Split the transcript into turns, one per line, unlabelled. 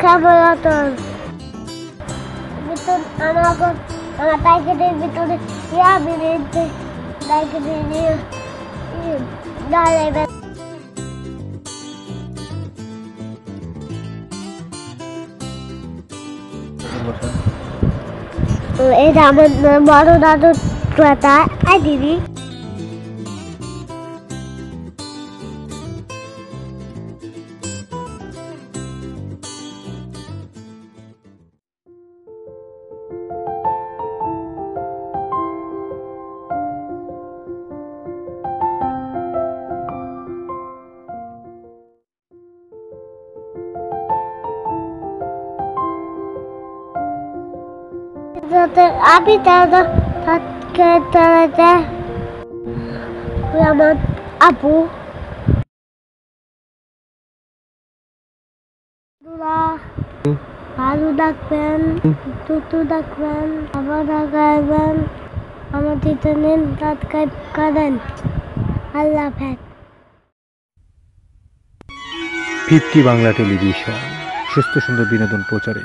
কেমন আছো ভিতর আমার আমার প্যাকেটের ভিতরে ইয়া বেরিয়েছে প্যাকেটে নিয়ে দাঁড়াবে এটা আমার বড় দাদুর কথা। আই দিদি। তারা থাকতে তারাতে আমার আপু দুরা ভালো ডাকবেন তুতু ডাকবেন আবার ডাকাইবেন আমার দিতে নিন তাৎকাল করেন আল্লাহ হাফেজ
ভিত্তি বাংলা টেলিভিশন সুস্থ সুন্দর বিনোদন প্রচারে